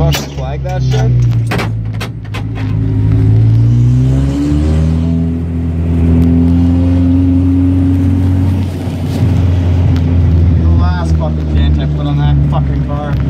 fucking flag that shit? fucking put on that fucking car.